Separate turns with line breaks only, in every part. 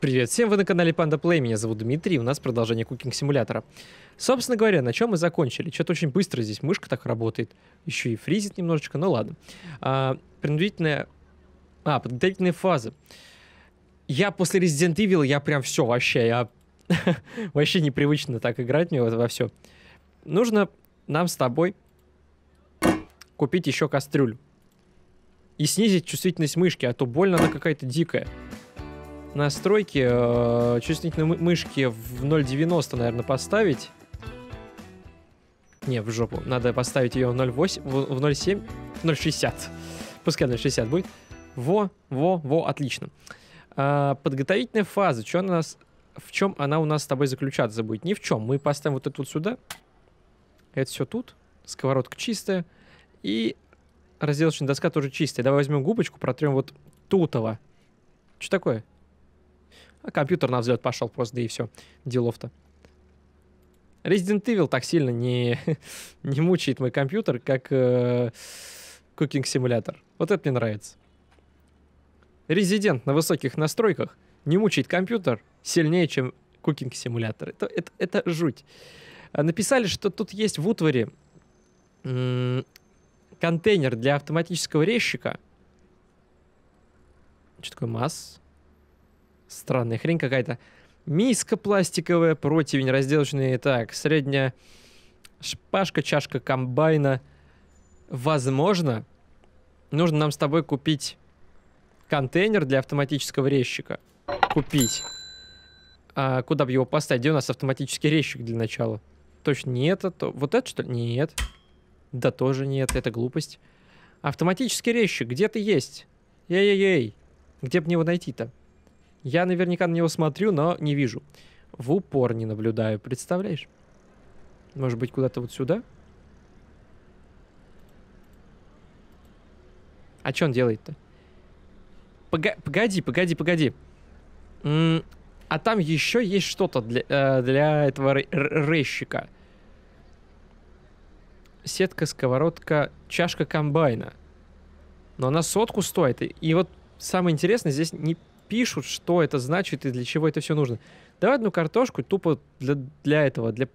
Привет всем, вы на канале Panda Play, меня зовут Дмитрий, у нас продолжение кукинг симулятора. Собственно говоря, на чем мы закончили? Что-то очень быстро здесь мышка так работает, еще и фризит немножечко, ну ладно. А, принудительная... А, подготовительные фазы. Я после Resident Evil, я прям все вообще, я вообще непривычно так играть мне во все. Нужно нам с тобой купить еще кастрюлю. И снизить чувствительность мышки, а то больно она какая-то дикая настройки э, чувствительной мышки в 0.90, наверное, поставить. Не, в жопу. Надо поставить ее в 0.8, в 0.7, 0.60. Пускай 0.60 будет. Во, во, во, отлично. А, подготовительная фаза. Что она нас, в чем она у нас с тобой заключаться будет? Ни в чем. Мы поставим вот это вот сюда. Это все тут. Сковородка чистая. И разделочная доска тоже чистая. Давай возьмем губочку, протрем вот тутово. Что такое? А компьютер на взлет пошел просто, да и все. Делов-то. Resident Evil так сильно не, не мучает мой компьютер, как э, Cooking Simulator. Вот это мне нравится. Resident на высоких настройках не мучает компьютер сильнее, чем Cooking Simulator. Это, это, это жуть. А написали, что тут есть в утваре контейнер для автоматического резчика. Что такое масс? Странная хрень какая-то. Миска пластиковая, противень разделочный. Так, средняя шпажка, чашка комбайна. Возможно, нужно нам с тобой купить контейнер для автоматического резчика. Купить. А куда бы его поставить? Где у нас автоматический резчик для начала? Точно не это, то... Вот это что ли? Нет. Да тоже нет, это глупость. Автоматический резчик где-то есть. Эй-эй-эй. Где бы мне его найти-то? Я наверняка на него смотрю, но не вижу. В упор не наблюдаю, представляешь? Может быть, куда-то вот сюда? А что он делает-то? Погоди, погоди, погоди. М а там еще есть что-то для, э, для этого резчика. Сетка, сковородка, чашка комбайна. Но она сотку стоит. И, и вот самое интересное, здесь не пишут, что это значит и для чего это все нужно. Давай одну картошку тупо для, для этого, для,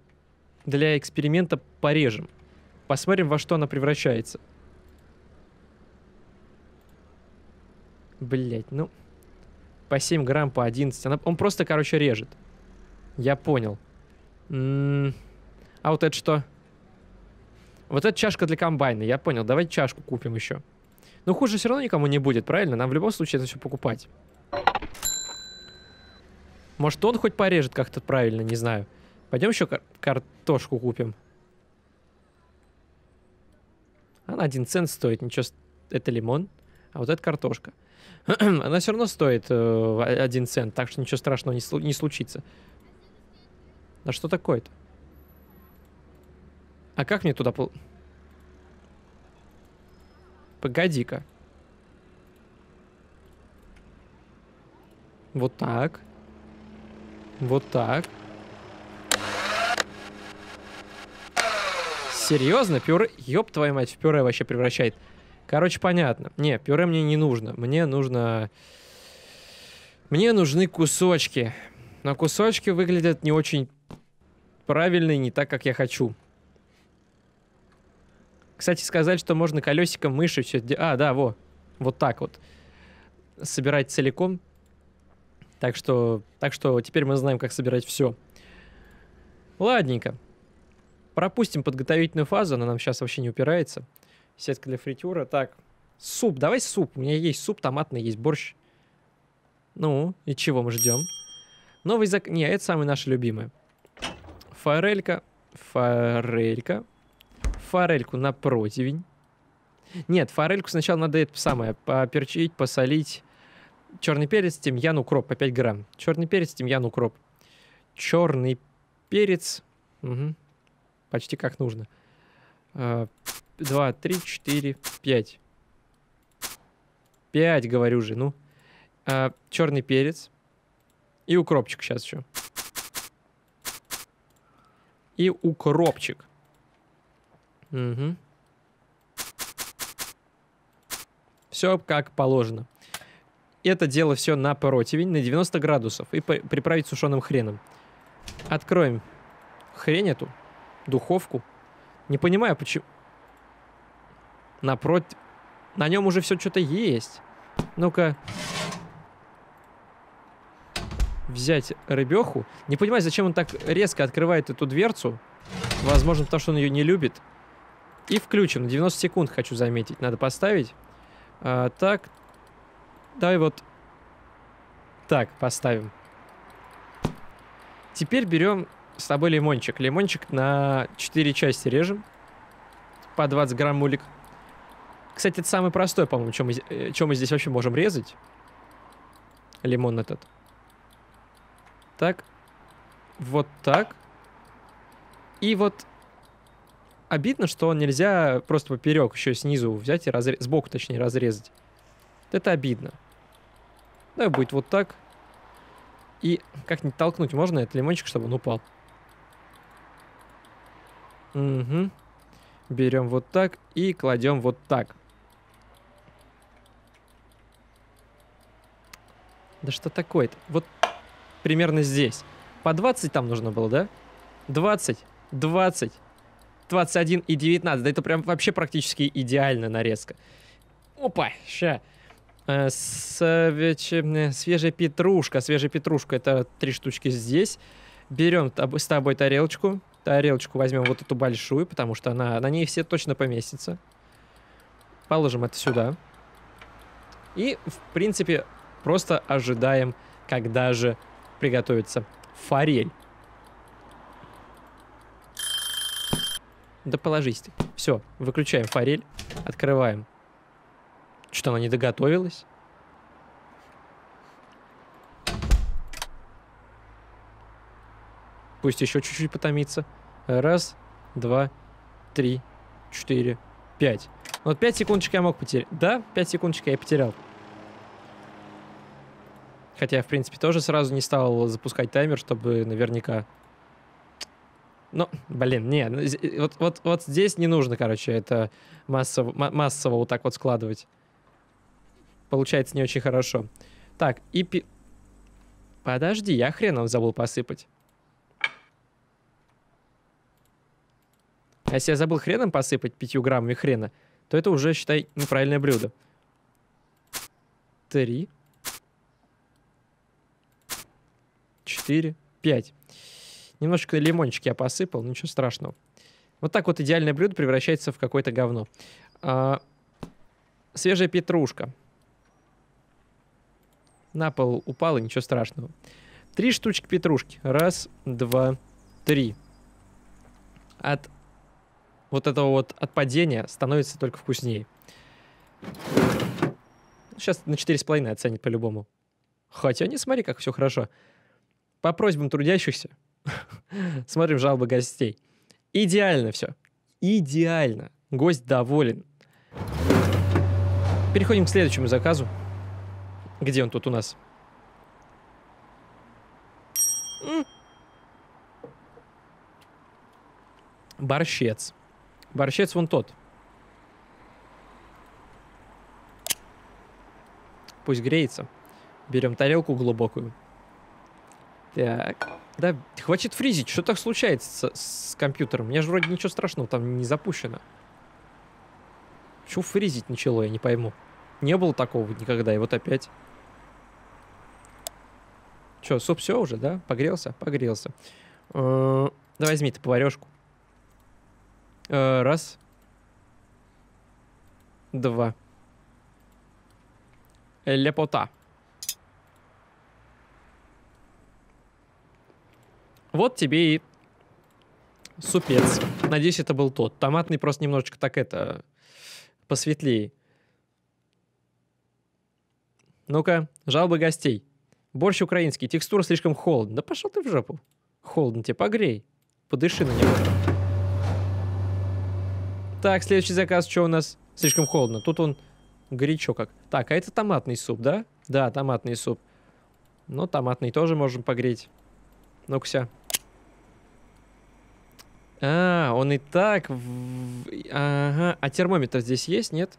для эксперимента порежем. Посмотрим, во что она превращается. Блять, ну... По 7 грамм, по 11. Она, он просто, короче, режет. Я понял. М -м а вот это что? Вот это чашка для комбайна. Я понял. Давайте чашку купим еще. Но хуже все равно никому не будет, правильно? Нам в любом случае это все покупать. Может, он хоть порежет как-то правильно, не знаю. Пойдем еще кар картошку купим. Она один цент стоит, ничего... Это лимон, а вот это картошка. Она все равно стоит э, один цент, так что ничего страшного не, слу не случится. Да что такое-то? А как мне туда... Пол... Погоди-ка. Вот так. Вот так. Серьезно? Пюре? Ёб твою мать, в пюре вообще превращает. Короче, понятно. Не, пюре мне не нужно. Мне нужно... Мне нужны кусочки. Но кусочки выглядят не очень правильно и не так, как я хочу. Кстати, сказать, что можно колесиком мыши все... А, да, во. Вот так вот. Собирать целиком так что, так что теперь мы знаем, как собирать все. Ладненько. Пропустим подготовительную фазу, она нам сейчас вообще не упирается. Сетка для фритюра. Так, суп. Давай суп. У меня есть суп томатный, есть борщ. Ну, и чего мы ждем? Новый зак... Не, это самый наш любимый. Форелька. Форелька. Форельку на противень. Нет, форельку сначала надо это самое, поперчить, посолить, черный перец, тимьян, укроп по 5 грамм. Черный перец, тимьян, укроп. Черный перец. Угу. Почти как нужно. А, два, три, четыре, пять. Пять, говорю же, ну. А, черный перец. И укропчик сейчас еще. И укропчик. Угу. Все как положено. Это дело все на противень на 90 градусов и приправить сушеным хреном. Откроем хрень эту, духовку. Не понимаю, почему... Напротив... На нем уже все что-то есть. Ну-ка. Взять рыбеху. Не понимаю, зачем он так резко открывает эту дверцу. Возможно, потому что он ее не любит. И включим. На 90 секунд хочу заметить. Надо поставить. А, так. Давай вот так поставим. Теперь берем с тобой лимончик. Лимончик на 4 части режем. По 20 грамм мулик. Кстати, это самый простой, по-моему, чем мы, э, мы здесь вообще можем резать. Лимон этот. Так. Вот так. И вот обидно, что нельзя просто поперек еще снизу взять и разрезать, сбоку точнее разрезать. Это обидно. Давай будет вот так. И как-нибудь толкнуть можно этот лимончик, чтобы он упал. Угу. Берем вот так и кладем вот так. Да что такое-то? Вот примерно здесь. По 20 там нужно было, да? 20, 20, 21 и 19. Да это прям вообще практически идеальная нарезка. Опа, ща. Э, свеч... Свежая петрушка. Свежая петрушка. Это три штучки здесь. Берем с тобой тарелочку. Тарелочку возьмем вот эту большую, потому что она, на ней все точно поместится. Положим это сюда. И, в принципе, просто ожидаем, когда же приготовится форель. Да положись ты. Все, выключаем форель, открываем. Что, она не доготовилась? Пусть еще чуть-чуть потомится. Раз, два, три, четыре, пять. Вот пять секундочек я мог потерять. Да, пять секундочек я потерял. Хотя я, в принципе, тоже сразу не стал запускать таймер, чтобы наверняка ну, блин, не, ну, вот, вот, вот здесь не нужно, короче, это массово, массово вот так вот складывать. Получается не очень хорошо. Так, и... Пи... Подожди, я хреном забыл посыпать. А если я забыл хреном посыпать пятью граммами хрена, то это уже, считай, неправильное блюдо. Три. Четыре. Пять. Немножечко лимончик я посыпал, ничего страшного. Вот так вот идеальное блюдо превращается в какое-то говно. А, свежая петрушка. На пол упала, ничего страшного. Три штучки петрушки. Раз, два, три. От вот этого вот от падения становится только вкуснее. Сейчас на 4,5 оценит по-любому. Хотя не смотри, как все хорошо. По просьбам трудящихся Смотрим жалобы гостей. Идеально все. Идеально. Гость доволен. Переходим к следующему заказу. Где он тут у нас? Борщец. Борщец вон тот. Пусть греется. Берем тарелку глубокую. Так. Да, хватит фризить. Что так случается с, с компьютером? У меня же вроде ничего страшного там не запущено. Почему фризить начало, я не пойму. Не было такого никогда, и вот опять. Че, суп все уже, да? Погрелся? Погрелся. Э, давай возьми ты поварешку. Э, раз. Два. Лепота. Вот тебе и супец. Надеюсь, это был тот. Томатный просто немножечко так это посветлее. Ну-ка, жалобы гостей. Борщ украинский, текстура слишком холодна. Да пошел ты в жопу. Холодно тебе, погрей. Подыши на него. Так, следующий заказ, что у нас? Слишком холодно. Тут он горячо как. Так, а это томатный суп, да? Да, томатный суп. Ну, томатный тоже можем погреть. Ну-ка, а, он и так... В... Ага. А термометр здесь есть, нет?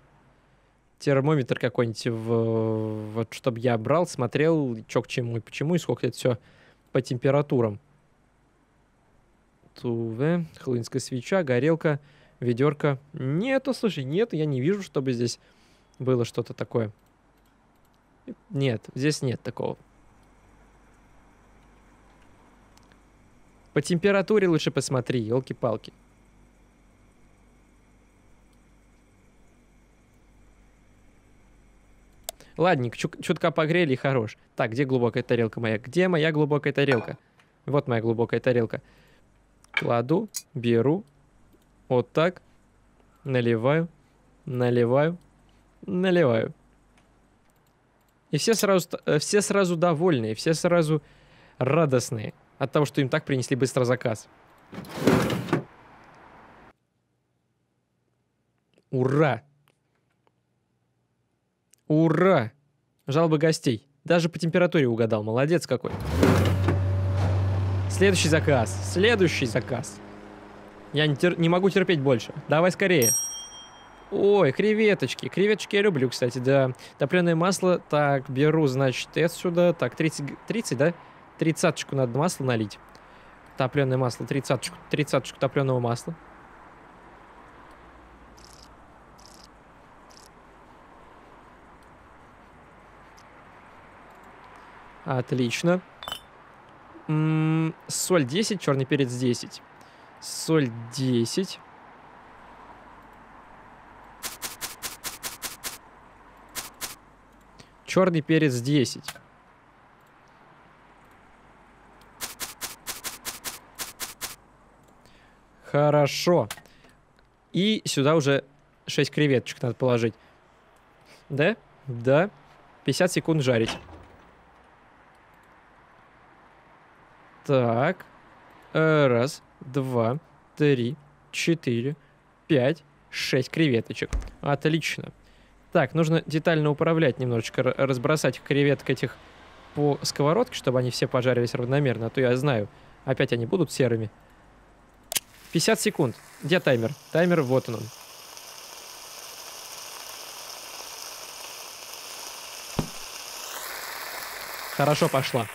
Термометр какой-нибудь, в, вот чтобы я брал, смотрел, что к чему и почему, и сколько это все по температурам. Туве, хлынская свеча, горелка, ведерко. Нету, слушай, нет, я не вижу, чтобы здесь было что-то такое. Нет, здесь нет такого. По температуре лучше посмотри, елки-палки. Ладненько, чутка погрели и хорош. Так, где глубокая тарелка моя? Где моя глубокая тарелка? Вот моя глубокая тарелка. Кладу, беру, вот так, наливаю, наливаю, наливаю. И все сразу, э, все сразу довольные, все сразу радостные от того, что им так принесли быстро заказ. Ура! Ура! Жалобы гостей. Даже по температуре угадал. Молодец какой. Следующий заказ. Следующий заказ. Я не, тер... не могу терпеть больше. Давай скорее. Ой, креветочки. Креветочки я люблю, кстати, да. Топленое масло. Так, беру, значит, это сюда. Так, 30, 30 да? Тридцаточку надо масла налить. Топленое масло. Тридцаточку. Тридцаточку топленого масла. Отлично. М -м, соль 10, черный перец 10. Соль 10. Черный перец 10. Хорошо. И сюда уже 6 креветочек надо положить. Да? Да. 50 секунд жарить. Так. Э, раз, два, три, четыре, пять, шесть креветочек. Отлично. Так, нужно детально управлять немножечко, разбросать креветок этих по сковородке, чтобы они все пожарились равномерно. А то я знаю, опять они будут серыми. 50 секунд. Где таймер? Таймер, вот он. Хорошо пошла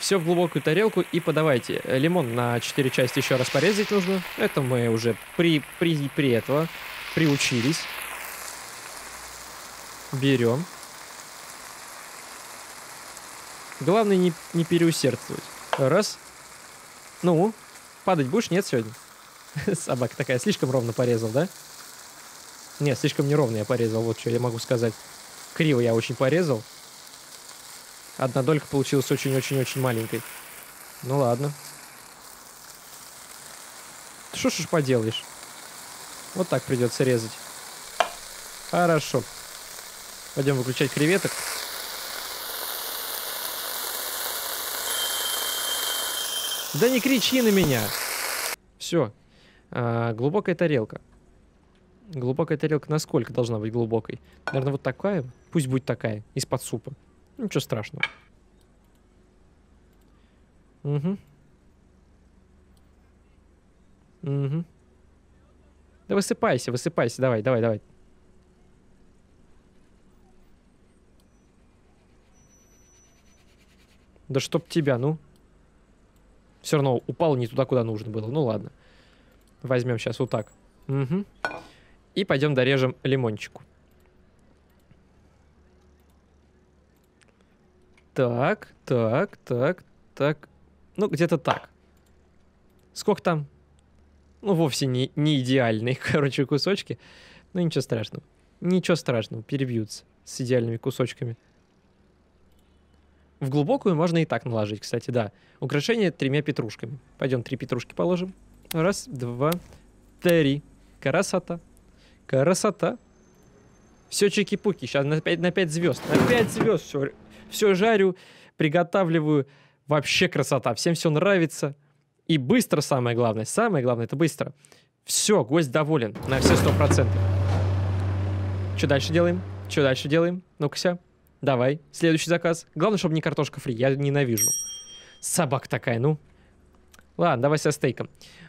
все в глубокую тарелку и подавайте. Лимон на 4 части еще раз порезать нужно. Это мы уже при, при, при этого приучились. Берем. Главное не, не переусердствовать. Раз. Ну, падать будешь? Нет сегодня? Собака такая, слишком ровно порезал, да? Нет, слишком неровно я порезал, вот что я могу сказать. Криво я очень порезал. Одна долька получилась очень-очень-очень маленькой. Ну ладно. Что ж поделаешь? Вот так придется резать. Хорошо. Пойдем выключать креветок. Да не кричи на меня! Все. А, глубокая тарелка. Глубокая тарелка насколько должна быть глубокой? Наверное, вот такая? Пусть будет такая, из-под супа. Ничего страшного. Угу. Угу. Да высыпайся, высыпайся, давай, давай, давай. Да чтоб тебя, ну. Все равно упал не туда, куда нужно было. Ну ладно. Возьмем сейчас вот так. Угу. И пойдем дорежем лимончику. Так, так, так, так. Ну, где-то так. Сколько там? Ну, вовсе не, не идеальные, короче, кусочки. Но ничего страшного. Ничего страшного, перебьются с идеальными кусочками. В глубокую можно и так наложить, кстати, да. Украшение тремя петрушками. Пойдем три петрушки положим. Раз, два, три. Красота. Красота. Все чики-пуки. Сейчас на 5, на 5 звезд. На 5 звезд все все жарю, приготавливаю. Вообще красота. Всем все нравится. И быстро самое главное. Самое главное это быстро. Все, гость доволен на все сто процентов. Что дальше делаем? Что дальше делаем? Ну-ка, давай. Следующий заказ. Главное, чтобы не картошка фри. Я ненавижу. Собака такая, ну. Ладно, давай со стейком.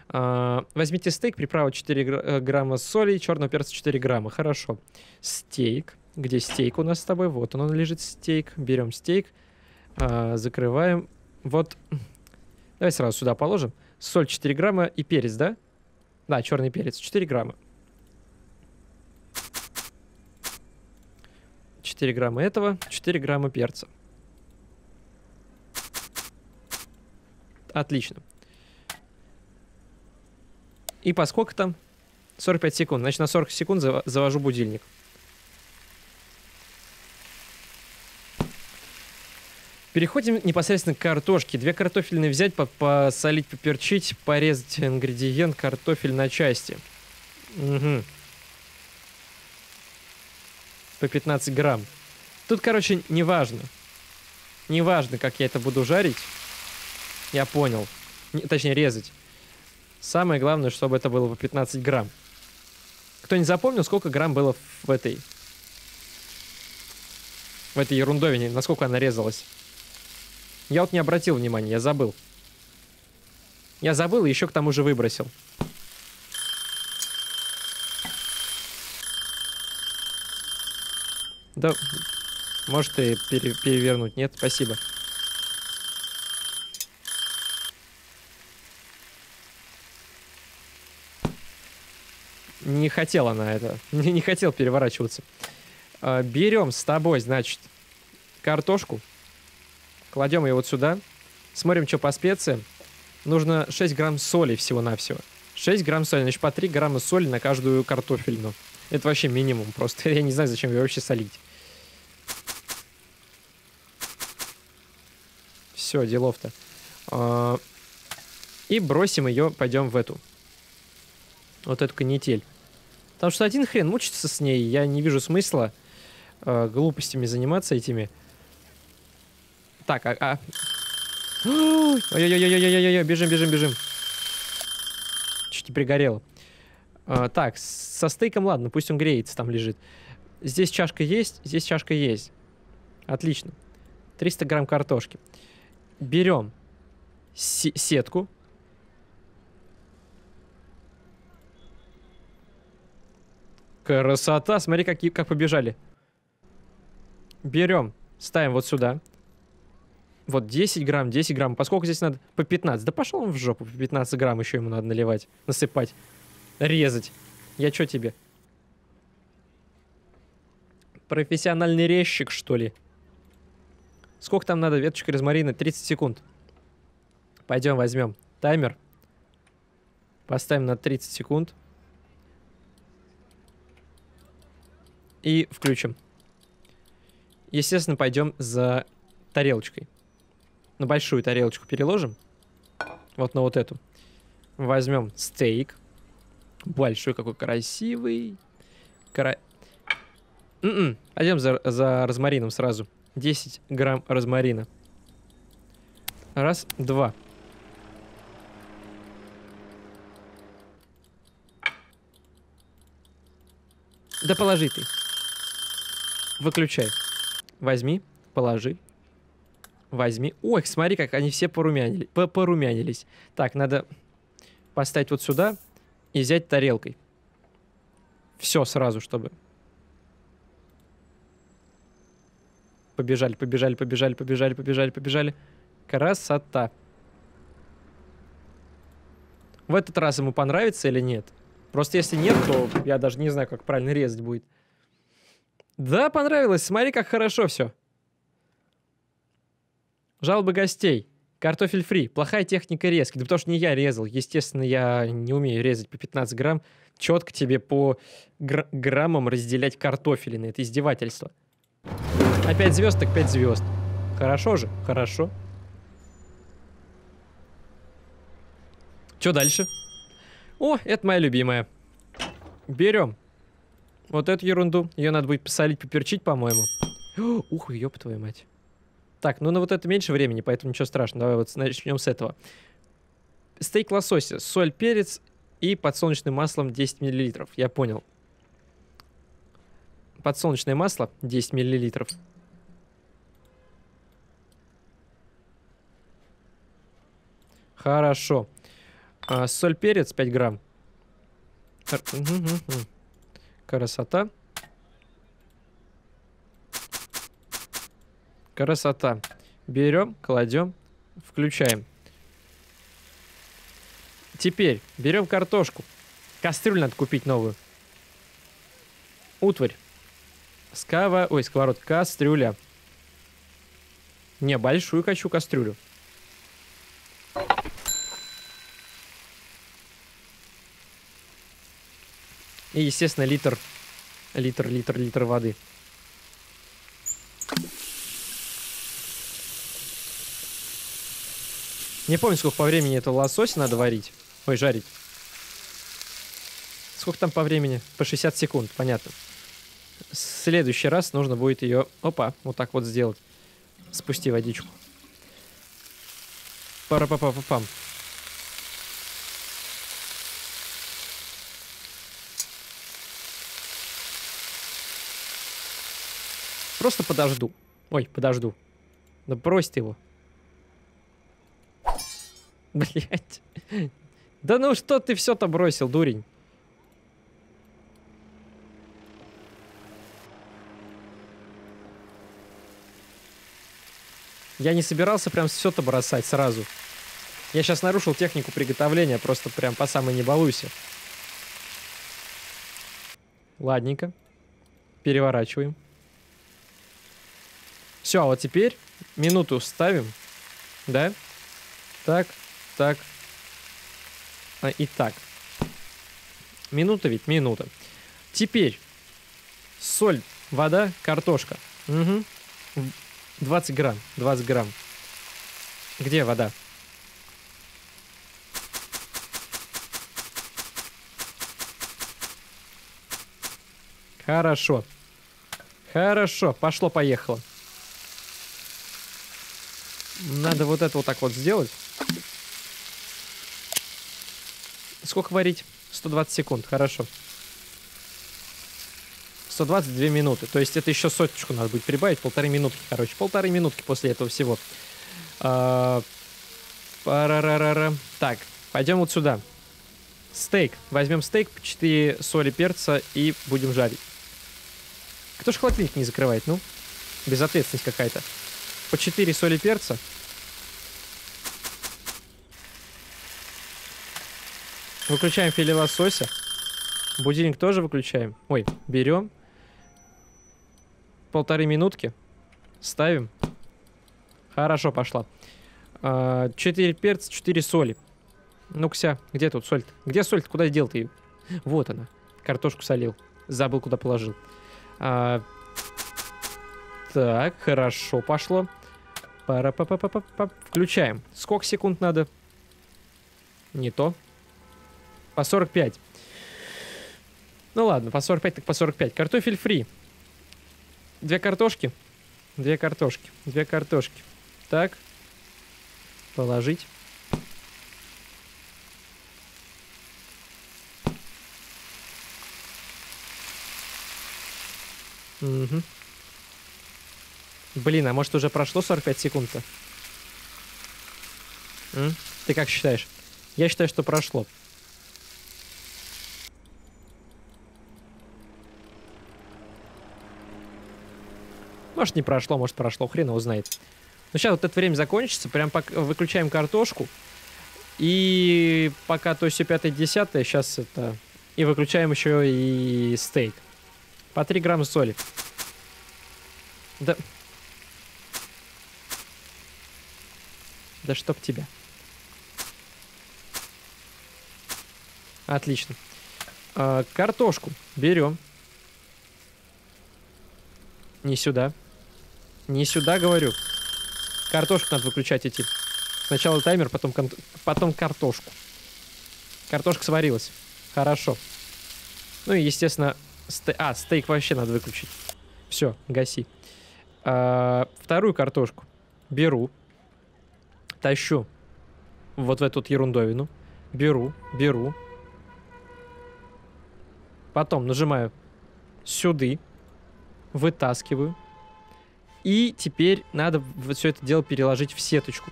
А, возьмите стейк, приправа 4 э, грамма соли, черного перца 4 грамма. Хорошо. Стейк. Где стейк у нас с тобой? Вот он, он лежит, стейк. Берем стейк. А, закрываем. Вот. Давай сразу сюда положим. Соль 4 грамма и перец, да? Да, черный перец. 4 грамма. 4 грамма этого, 4 грамма перца. Отлично. И по сколько там? 45 секунд. Значит, на 40 секунд завожу будильник. Переходим непосредственно к картошке. Две картофельные взять, посолить, поперчить, порезать ингредиент картофель на части. Угу. По 15 грамм. Тут, короче, неважно. Неважно, как я это буду жарить. Я понял. Не, точнее, резать. Самое главное, чтобы это было по 15 грамм. Кто не запомнил, сколько грамм было в этой... В этой ерундовине, насколько она резалась? Я вот не обратил внимания, я забыл. Я забыл и еще к тому же выбросил. Да, может и пере перевернуть. Нет, спасибо. Не хотел она это. Не, не хотел переворачиваться. А, берем с тобой, значит, картошку. Кладем ее вот сюда. Смотрим, что по специям. Нужно 6 грамм соли всего-навсего. 6 грамм соли, значит, по 3 грамма соли на каждую картофельную. Это вообще минимум просто. Я не знаю, зачем ее вообще солить. Все, делов-то. А, и бросим ее, пойдем в эту. Вот эту канитель. Потому что один хрен мучиться с ней, я не вижу смысла э, глупостями заниматься этими. Так, а... а... Ой-ой-ой-ой-ой-ой, бежим, бежим, бежим. Чуть не пригорело. А, так, со стейком ладно, пусть он греется, там лежит. Здесь чашка есть, здесь чашка есть. Отлично. 300 грамм картошки. Берем сетку. Красота, смотри, как, как побежали. Берем, ставим вот сюда. Вот 10 грамм, 10 грамм. Поскольку здесь надо? По 15. Да пошел он в жопу. По 15 грамм еще ему надо наливать. Насыпать. Резать. Я что тебе? Профессиональный резчик, что ли? Сколько там надо веточка розмарина? 30 секунд. Пойдем возьмем таймер. Поставим на 30 секунд. И включим. Естественно, пойдем за тарелочкой на большую тарелочку переложим. Вот на вот эту. Возьмем стейк. Большой какой красивый. Кра... М-м. Пойдем за, за розмарином сразу. 10 грамм розмарина. Раз, два. Да положи ты. Выключай. Возьми, положи, Возьми. Ой, смотри, как они все порумянили, порумянились. Так, надо поставить вот сюда и взять тарелкой. Все сразу, чтобы... Побежали, побежали, побежали, побежали, побежали, побежали. Красота. В этот раз ему понравится или нет? Просто если нет, то я даже не знаю, как правильно резать будет. Да, понравилось. Смотри, как хорошо все. Жалобы гостей. Картофель фри. Плохая техника резки. Да потому что не я резал. Естественно, я не умею резать по 15 грамм. Четко тебе по гр граммам разделять картофелины. Это издевательство. 5 звезд, так 5 звезд. Хорошо же? Хорошо. Что дальше? О, это моя любимая. Берем. Вот эту ерунду. Ее надо будет посолить, поперчить, по-моему. Ух, ёб твою мать. Так, ну на вот это меньше времени, поэтому ничего страшного. Давай вот начнем с этого. Стейк лосося, соль, перец и подсолнечным маслом 10 мл. Я понял. Подсолнечное масло 10 мл. Хорошо. А, соль, перец 5 грамм. Красота. Красота. Берем, кладем, включаем. Теперь берем картошку. Кастрюлю надо купить новую. Утварь. Скава... Ой, сковород. Кастрюля. Не, большую хочу кастрюлю. И, естественно, литр, литр, литр, литр воды. Не помню, сколько по времени этого лосося надо варить. Ой, жарить. Сколько там по времени? По 60 секунд, понятно. В следующий раз нужно будет ее, опа, вот так вот сделать. Спусти водичку. пара па па па пам Просто подожду. Ой, подожду. Да брось ты его. Блять. Да ну что ты все-то бросил, дурень? Я не собирался прям все-то бросать сразу. Я сейчас нарушил технику приготовления, просто прям по самой не балуйся. Ладненько. Переворачиваем. Все, а вот теперь минуту ставим. Да? Так, так. А, так. Минута ведь, минута. Теперь соль, вода, картошка. Угу. 20 грамм, 20 грамм. Где вода? Хорошо. Хорошо, пошло-поехало. Надо вот это вот так вот сделать. Сколько варить? 120 секунд, хорошо. 122 минуты. То есть это еще соточку надо будет прибавить. Полторы минутки, короче. Полторы минутки после этого всего. А, так, пойдем вот сюда. Стейк. Возьмем стейк, 4 соли перца и будем жарить. Кто ж холодильник не закрывает, ну? Безответственность какая-то. По 4 соли перца. Выключаем филе лосося. Будильник тоже выключаем. Ой, берем. Полторы минутки. Ставим. Хорошо, пошла. А, четыре перца, четыре соли. Ну-ка, где тут соль -то? Где соль -то? Куда дел ты ее? Вот она. Картошку солил. Забыл, куда положил. А, так, хорошо пошло. Пара -па -па -па -па -па. Включаем. Сколько секунд надо? Не то. По 45. Ну ладно, по 45 так по 45. Картофель фри. Две картошки. Две картошки. Две картошки. Так. Положить. Угу. Блин, а может уже прошло 45 секунд-то? Ты как считаешь? Я считаю, что прошло. Может, не прошло, может, прошло, хрен его знает. Ну, сейчас вот это время закончится, прям пока выключаем картошку. И пока то все пятое, десятое, сейчас это... И выключаем еще и стейк. По 3 грамма соли. Да... Да чтоб тебя. Отлично. А, картошку берем. Не сюда. Не сюда, говорю. Картошку надо выключать идти. Сначала таймер, потом, кон... потом картошку. Картошка сварилась. Хорошо. Ну и, естественно, сте... а, стейк вообще надо выключить. Все, гаси. А, вторую картошку беру, тащу вот в эту ерундовину. Беру, беру. Потом нажимаю сюда, вытаскиваю. И теперь надо вот все это дело переложить в сеточку.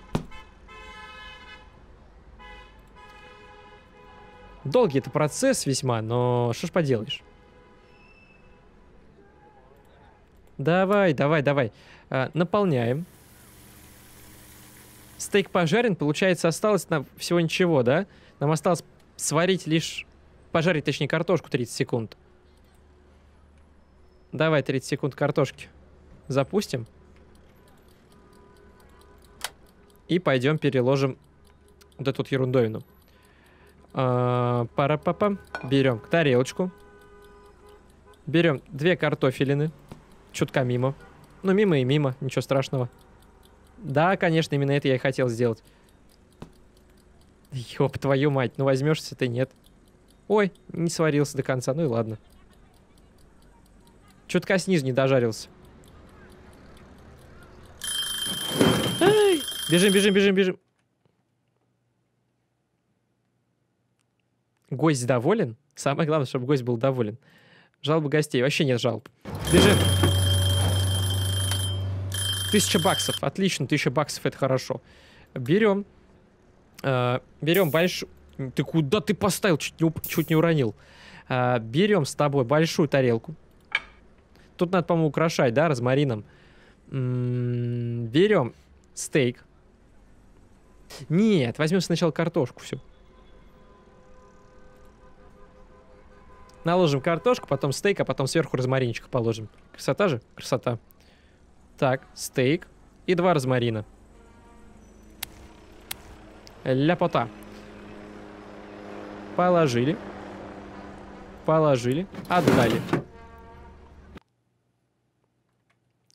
Долгий это процесс весьма, но что ж поделаешь. Давай, давай, давай. А, наполняем. Стейк пожарен, получается, осталось нам всего ничего, да? Нам осталось сварить лишь... Пожарить, точнее, картошку 30 секунд. Давай 30 секунд картошки. Запустим. И пойдем переложим вот эту вот ерундовину. А, пара папа Берем тарелочку. Берем две картофелины. Чутка мимо. Ну, мимо и мимо, ничего страшного. Да, конечно, именно это я и хотел сделать. Ёб твою мать, ну возьмешься ты, нет. Ой, не сварился до конца, ну и ладно. Чутка снизу не дожарился. Бежим, бежим, бежим, бежим. Гость доволен? Самое главное, чтобы гость был доволен. Жалобы гостей. Вообще нет жалоб. Бежим. Тысяча баксов. Отлично, тысяча баксов, это хорошо. Берем. Э, берем большую... Ты куда ты поставил? Чуть не, уп... чуть не уронил. Э, берем с тобой большую тарелку. Тут надо, по-моему, украшать, да, розмарином. М -м берем стейк. Нет, возьмем сначала картошку все. Наложим картошку, потом стейк, а потом сверху розмаринчик положим. Красота же? Красота. Так, стейк и два розмарина. Ляпота. Положили. Положили. Отдали.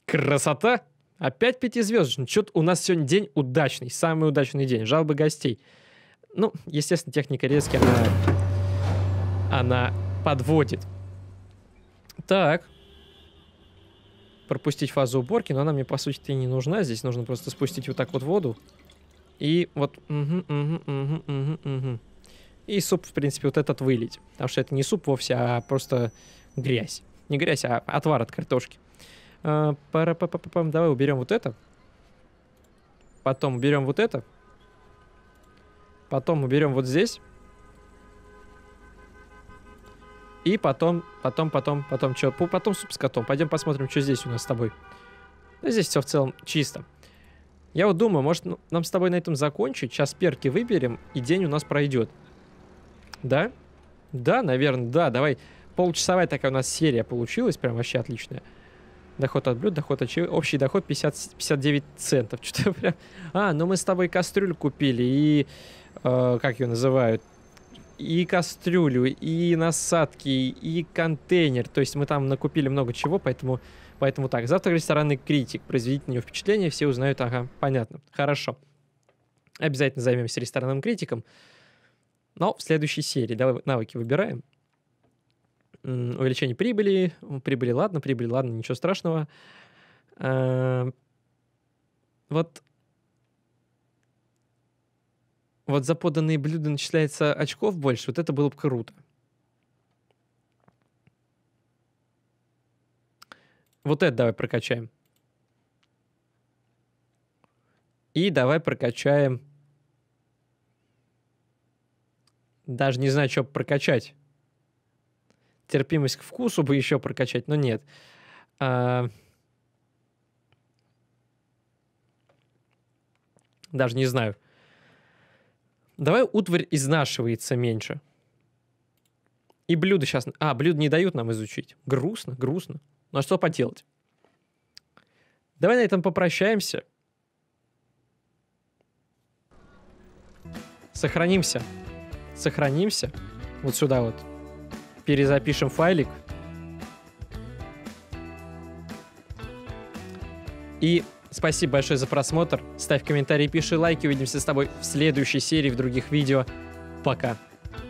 Красота! Опять пятизвездочный. Что-то у нас сегодня день удачный. Самый удачный день. Жалобы гостей. Ну, естественно, техника резки, она, она подводит. Так. Пропустить фазу уборки, но она мне, по сути, не нужна. Здесь нужно просто спустить вот так вот воду. И вот... Угу, угу, угу, угу, угу. И суп, в принципе, вот этот вылить. Потому что это не суп вовсе, а просто грязь. Не грязь, а отвар от картошки. Давай уберем вот это. Потом уберем вот это. Потом уберем вот здесь. И потом, потом, потом, потом, что? Потом суп с котом. Пойдем посмотрим, что здесь у нас с тобой. Здесь все в целом чисто. Я вот думаю, может ну, нам с тобой на этом закончить. Сейчас перки выберем, и день у нас пройдет. Да? Да, наверное, да. Давай. Полчасовая такая у нас серия получилась. Прям вообще отличная. Доход от блюд, доход от чего? Общий доход 50, 59 центов. Что-то прям... А, ну мы с тобой кастрюлю купили и... Э, как ее называют? И кастрюлю, и насадки, и контейнер. То есть мы там накупили много чего, поэтому... Поэтому так, завтра ресторанный критик. Произведите на него впечатление, все узнают, ага, понятно. Хорошо. Обязательно займемся ресторанным критиком. Но в следующей серии. Давай навыки выбираем увеличение прибыли. Прибыли, ладно, прибыли, ладно, ничего страшного. Эм, вот вот за поданные блюда начисляется очков больше, вот это было бы круто. Вот это давай прокачаем. И давай прокачаем... Даже не знаю, что прокачать терпимость к вкусу бы еще прокачать, но нет. А... Даже не знаю. Давай утварь изнашивается меньше. И блюда сейчас... А, блюда не дают нам изучить. Грустно, грустно. Ну а что поделать? Давай на этом попрощаемся. Сохранимся. Сохранимся. Вот сюда вот перезапишем файлик. И спасибо большое за просмотр. Ставь комментарий, пиши лайки. Увидимся с тобой в следующей серии, в других видео. Пока.